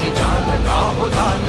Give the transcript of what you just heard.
की जान का हो दान